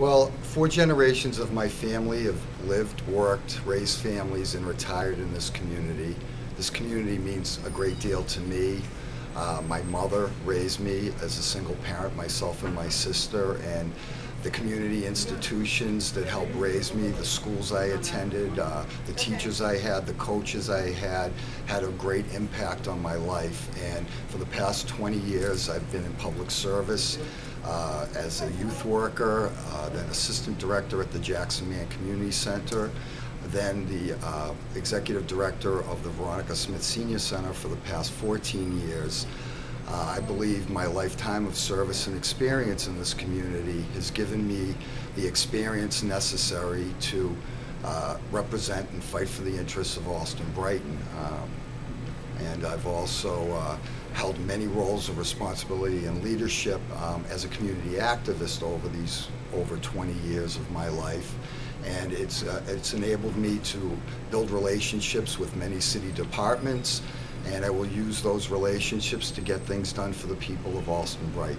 Well, four generations of my family have lived, worked, raised families, and retired in this community. This community means a great deal to me. Uh, my mother raised me as a single parent, myself and my sister, and the community institutions that helped raise me, the schools I attended, uh, the teachers I had, the coaches I had, had a great impact on my life. And for the past 20 years, I've been in public service uh, as a youth worker, uh, then assistant director at the Jackson Mann Community Center, then the uh, executive director of the Veronica Smith Senior Center for the past 14 years. Uh, I believe my lifetime of service and experience in this community has given me the experience necessary to uh, represent and fight for the interests of Allston Brighton. Um, and I've also uh, held many roles of responsibility and leadership um, as a community activist over these over 20 years of my life. And it's, uh, it's enabled me to build relationships with many city departments, and I will use those relationships to get things done for the people of Allston Brighton.